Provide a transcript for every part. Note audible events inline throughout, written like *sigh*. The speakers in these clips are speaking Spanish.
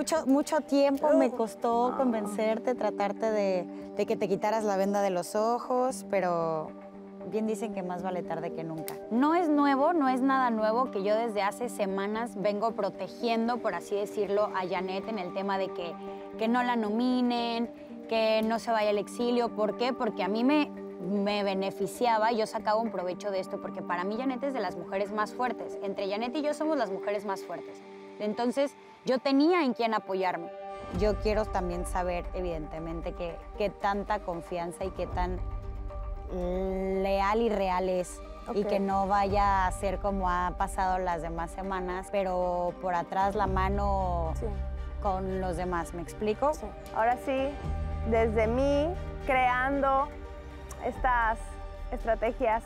Mucho, mucho tiempo me costó convencerte, tratarte de, de que te quitaras la venda de los ojos, pero bien dicen que más vale tarde que nunca. No es nuevo, no es nada nuevo que yo desde hace semanas vengo protegiendo, por así decirlo, a Janet en el tema de que, que no la nominen, que no se vaya al exilio. ¿Por qué? Porque a mí me, me beneficiaba, yo sacaba un provecho de esto, porque para mí Janet es de las mujeres más fuertes. Entre Janet y yo somos las mujeres más fuertes. Entonces yo tenía en quién apoyarme. Yo quiero también saber, evidentemente, qué qué tanta confianza y qué tan leal y real es. Y que no vaya a ser como ha pasado las demás semanas, pero por atrás la mano Sí. con los demás. ¿Me explico? Sí. Ahora sí, desde mí, creando estas estrategias.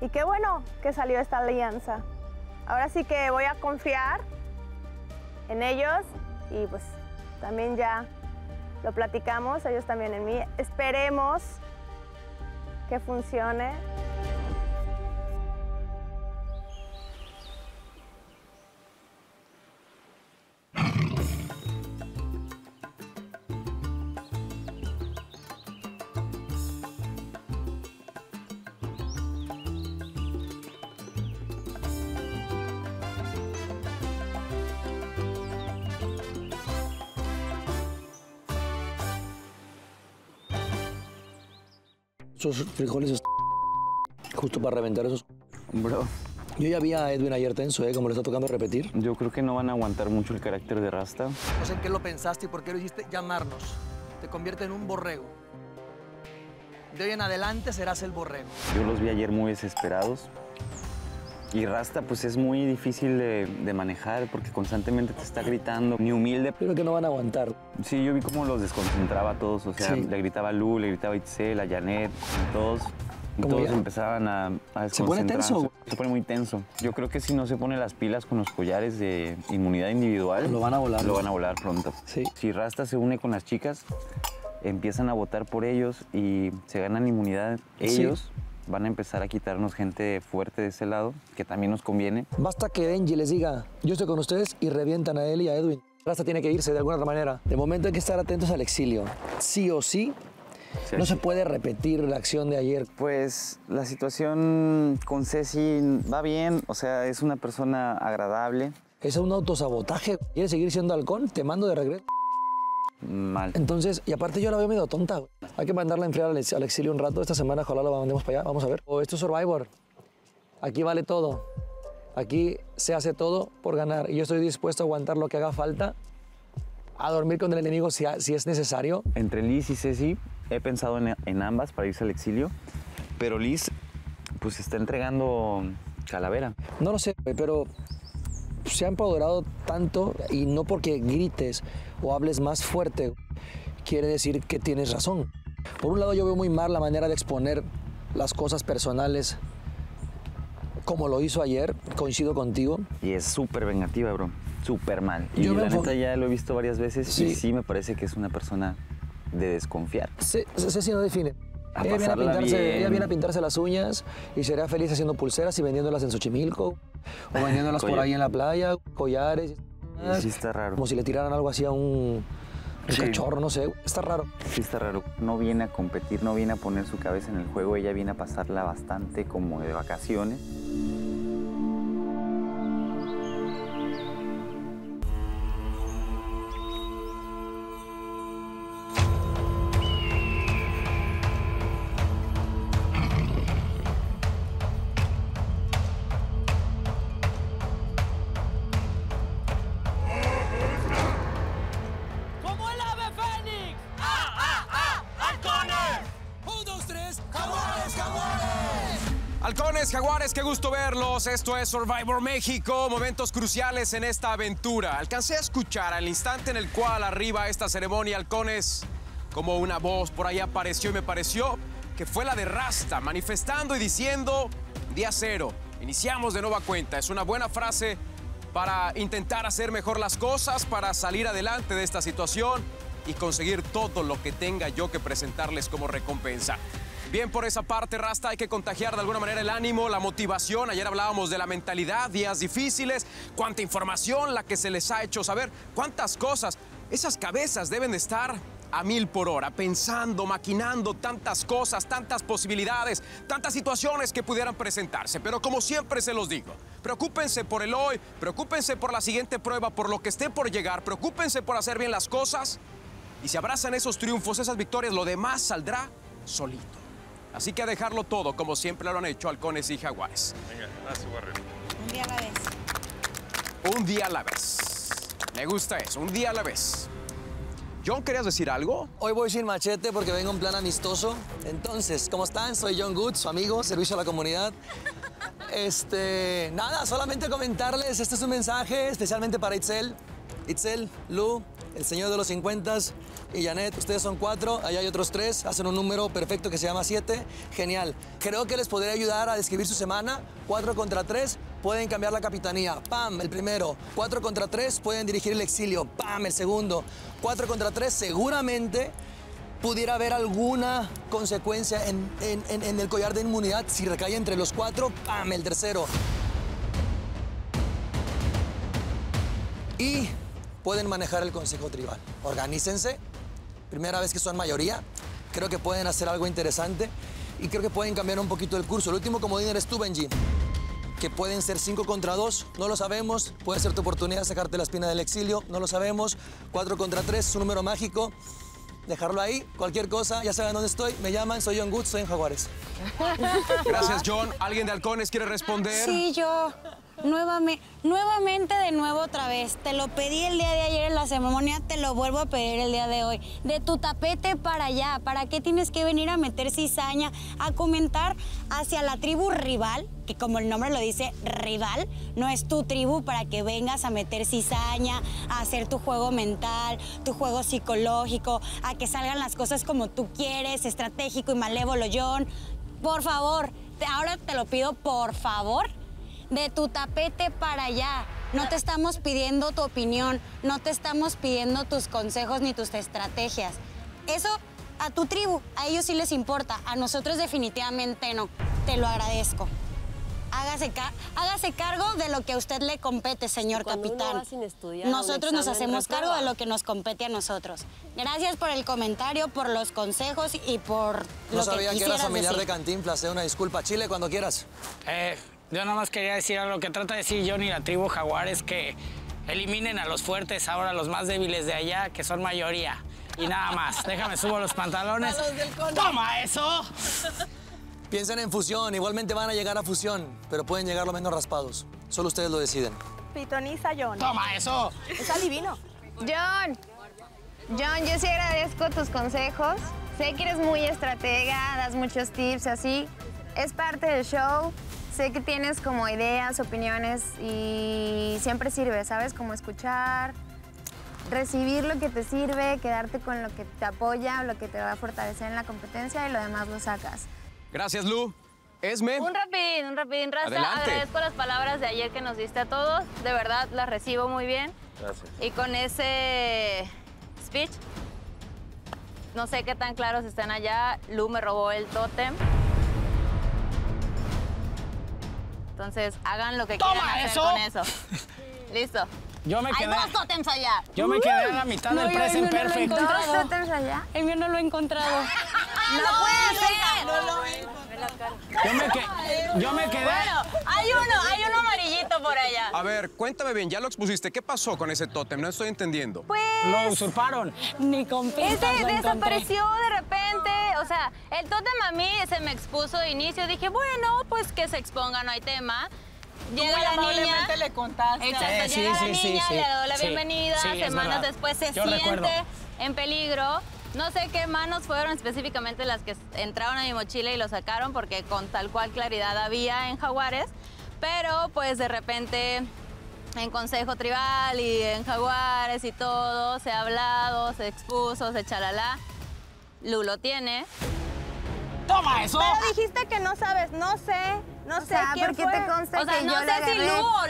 Y qué bueno que salió esta alianza. Ahora sí que voy a confiar en ellos y pues también ya lo platicamos, ellos también en mí. Esperemos que funcione. Esos frijoles est- justo para reventar esos. Bro, Yo ya vi a Edwin ayer tenso, ¿eh? Como le está tocando repetir. yo creo que no van a aguantar mucho el carácter de Rasta. No sé en qué lo pensaste y por qué lo hiciste llamarnos. Te convierte en un borrego. De hoy en adelante serás el borrego. Yo los vi ayer muy desesperados. Y Rasta, pues es muy difícil de, de manejar porque constantemente te está gritando, ni humilde. Creo que no van a aguantar. Sí, yo vi cómo los desconcentraba a todos. O sea, Sí. le gritaba a Lu, le gritaba a Itzel, a Janet, a todos. Y todos ya- empezaban a, a Se pone tenso. Se pone muy tenso. Yo creo que si no se pone las pilas con los collares de inmunidad individual, Lo van a volar. Lo van a volar pronto. Sí. Si Rasta se une con las chicas, empiezan a votar por ellos y se ganan inmunidad Sí. Van a empezar a quitarnos gente fuerte de ese lado, que también nos conviene. Basta que Benji les diga, yo estoy con ustedes y revientan a él y a Edwin. Rasta tiene que irse de alguna otra manera. De momento hay que estar atentos al exilio. Sí o sí, Sí, no sí. se puede repetir la acción de ayer. Pues la situación con Ceci va bien, o sea, es una persona agradable, Es un autosabotaje. ¿Quieres seguir siendo halcón? Te mando de regreso. Mal. Entonces, y aparte yo la veo medio tonta. güey. Hay que mandarla a enfriar al, ex- al exilio un rato. Esta semana ojalá la mandemos para allá. Vamos a ver. O esto es Survivor. Aquí vale todo. Aquí se hace todo por ganar. Y yo estoy dispuesto a aguantar lo que haga falta. A dormir con el enemigo si, ha- si es necesario. Entre Liz y Ceci he pensado en, en ambas para irse al exilio, pero Liz pues está entregando calavera. No lo sé, güey, pero se ha empoderado tanto y no porque grites o hables más fuerte quiere decir que tienes razón. Por un lado yo veo muy mal la manera de exponer las cosas personales como lo hizo ayer, coincido contigo. Y es súper vengativa, bro. Súper mal. Y Yo la neta ya lo he visto varias veces Sí. y sí me parece que es una persona de desconfiar. Ce- Ceci no define. A Ella viene, a pintarse, bien. ella viene a pintarse las uñas y sería feliz haciendo pulseras y vendiéndolas en Xochimilco o vendiéndolas por ahí en la playa, collares. Sí está raro. Como si le tiraran algo así a un, un Sí. cachorro, no sé. Está raro. Sí está raro. No viene a competir, no viene a poner su cabeza en el juego. Ella viene a pasarla bastante como de vacaciones. Jaguares, qué gusto verlos. Esto es Survivor México, momentos cruciales en esta aventura. Alcancé a escuchar al instante en el cual arriba esta ceremonia, Halcones, como una voz por ahí apareció y me pareció que fue la de Rasta, manifestando y diciendo, día cero, iniciamos de nueva cuenta. Es una buena frase para intentar hacer mejor las cosas, para salir adelante de esta situación y conseguir todo lo que tenga yo que presentarles como recompensa. Bien por esa parte, Rasta, hay que contagiar de alguna manera el ánimo, la motivación. Ayer hablábamos de la mentalidad, días difíciles, cuánta información la que se les ha hecho saber, cuántas cosas. Esas cabezas deben de estar a mil por hora, pensando, maquinando tantas cosas, tantas posibilidades, tantas situaciones que pudieran presentarse. Pero como siempre se los digo, preocúpense por el hoy, preocúpense por la siguiente prueba, por lo que esté por llegar, preocúpense por hacer bien las cosas. Y si abrazan esos triunfos, esas victorias, lo demás saldrá solito. Así que a dejarlo todo, como siempre lo han hecho halcones y jaguares. Venga, gracias, Warren. Un día a la vez. Un día a la vez. Me gusta eso, un día a la vez. John, ¿querías decir algo? Hoy voy sin machete porque vengo en plan amistoso. Entonces, ¿cómo están? Soy John Good, su amigo, servicio a la comunidad. Este, nada, solamente comentarles, este es un mensaje especialmente para Itzel. Itzel, Lu, el señor de los 50 y Janet, ustedes son cuatro, allá hay otros tres, hacen un número perfecto que se llama siete. Genial. Creo que les podría ayudar a describir su semana. Cuatro contra tres, pueden cambiar la capitanía. ¡Pam! El primero. Cuatro contra tres, pueden dirigir el exilio. ¡Pam! El segundo. Cuatro contra tres, seguramente pudiera haber alguna consecuencia en, en- en- en el collar de inmunidad si recae entre los cuatro. ¡Pam! El tercero. Y pueden manejar el consejo tribal. Organícense. Primera vez que son mayoría. Creo que pueden hacer algo interesante y creo que pueden cambiar un poquito el curso. El último comodín eres tú, Benji. Que pueden ser 5 contra 2, no lo sabemos. Puede ser tu oportunidad de sacarte la espina del exilio, no lo sabemos. 4 contra 3 es un número mágico. Dejarlo ahí, cualquier cosa, ya saben dónde estoy. Me llaman, soy John Good, soy en Jaguares. Gracias, John. ¿Alguien de halcones quiere responder? Sí, yo. Nuevamente, nuevamente de nuevo otra vez. Te lo pedí el día de ayer en la ceremonia, te lo vuelvo a pedir el día de hoy. De tu tapete para allá. ¿Para qué tienes que venir a meter cizaña, a comentar hacia la tribu rival? Que como el nombre lo dice, rival, no es tu tribu para que vengas a meter cizaña, a hacer tu juego mental, tu juego psicológico, a que salgan las cosas como tú quieres, estratégico y malévolo, John. Por favor, ahora te lo pido, por favor, de tu tapete para allá. No te estamos pidiendo tu opinión, no te estamos pidiendo tus consejos ni tus estrategias. Eso a tu tribu, a ellos sí les importa, a nosotros definitivamente no. Te lo agradezco. Hágase, ca- hágase cargo de lo que a usted le compete, señor Cuando uno capitán. va sin estudiar nosotros nos hacemos cargo de lo que nos compete a nosotros. Gracias por el comentario, por los consejos y por No lo sabía que que eras familiar de. Cantinflas, eh, una disculpa. Chile, cuando quieras. Eh, yo nada más quería decir algo que trata de decir John y la tribu jaguar es que eliminen a los fuertes, ahora a los más débiles de allá, que son mayoría. Y nada más. *laughs* Déjame subo los pantalones. ¡Toma eso! *laughs* Piensen en fusión, igualmente van a llegar a fusión, pero pueden llegar lo menos raspados. Solo ustedes lo deciden. Pitoniza John. ¡Toma eso! Es adivino. John, John, yo sí agradezco tus consejos. Sé que eres muy estratega, das muchos tips así. Es parte del show. Sé que tienes como ideas, opiniones y siempre sirve, ¿sabes? Como escuchar, recibir lo que te sirve, quedarte con lo que te apoya, lo que te va a fortalecer en la competencia y lo demás lo sacas. Gracias, Lu. Esme. Un rapidín, un rapidín, Raza. Adelante. Agradezco las palabras de ayer que nos diste a todos. De verdad, las recibo muy bien. Gracias. Y con ese speech, no sé qué tan claros están allá. Lu me robó el tótem. Entonces, hagan lo que ¡Toma quieran hacer eso! con eso. *laughs* Listo. Yo me Hay quedé, dos tótems allá. yo me quedé a la mitad No, del present no lo he perfect. encontrado. ¿Dos tótems allá? El mío no lo he encontrado. *laughs* ¡No, puede ser! Yo me, que- yo me quedé. Bueno, hay uno, hay uno amarillito por allá. A ver, cuéntame bien, ya lo expusiste. ¿Qué pasó con ese tótem? No estoy entendiendo. Pues... Lo usurparon. Ni con Ese lo desapareció de repente, o sea, el tótem a mí se me expuso de inicio, dije, bueno, pues que se exponga, no hay tema. Llega la niña, le contaste. exacto, Eh, sí, llega sí, la sí, niña, sí. le doy la Sí, bienvenida, semanas después se Yo siente recuerdo. en peligro. No sé qué manos fueron específicamente las que entraron a mi mochila y lo sacaron, porque con tal cual claridad había en Jaguares, pero pues de repente en Consejo Tribal y en Jaguares y todo, se ha hablado, se expuso, se chalala. Lu lo tiene. ¡Toma eso! Pero dijiste que no sabes, no sé No O sé sea, quién ¿por qué fue. te consta O sea, que no yo sé si? Lu o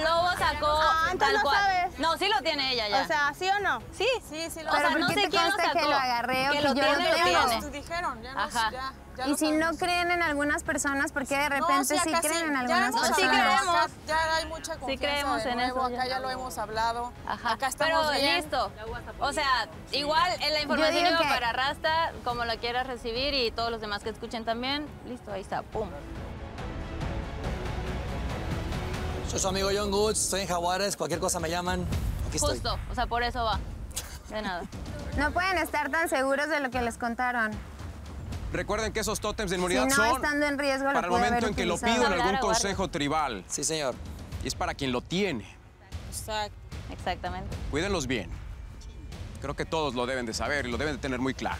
sacó Ah, entonces tal no cual. sabes. No, sí lo tiene ella ya. O sea, ¿sí o no? sí. Sí, sí, lo O Pero sea, ¿por no sé te quién lo consta que sacó. lo agarré o que que lo yo tiene, lo tengo? tiene. Dijeron, ya Ajá. ya, ya Y si no creen en algunas personas, ¿por qué de repente No, sí, creen en algunas sí personas? hablado, creemos. Ya hay mucha confianza creemos en eso, Acá ya. ya lo hemos hablado. Ajá. Acá estamos Pero bien. listo. O sea, igual en la información digo iba que- para Rasta, como lo quieras recibir y todos los demás que escuchen también. Listo, ahí está, pum. Soy su amigo John Goods, estoy en Jaguares, cualquier cosa me llaman. Aquí estoy. Justo, o sea, por eso va. De nada. No pueden estar tan seguros de lo que les contaron. Recuerden que esos tótems de Si inmunidad no, son estando en riesgo, para lo el momento en que lo pido en algún consejo tribal. Sí, señor. Y es para quien lo tiene. Exacto. Exactamente. Cuídenlos bien. Creo que todos lo deben de saber y lo deben de tener muy claro.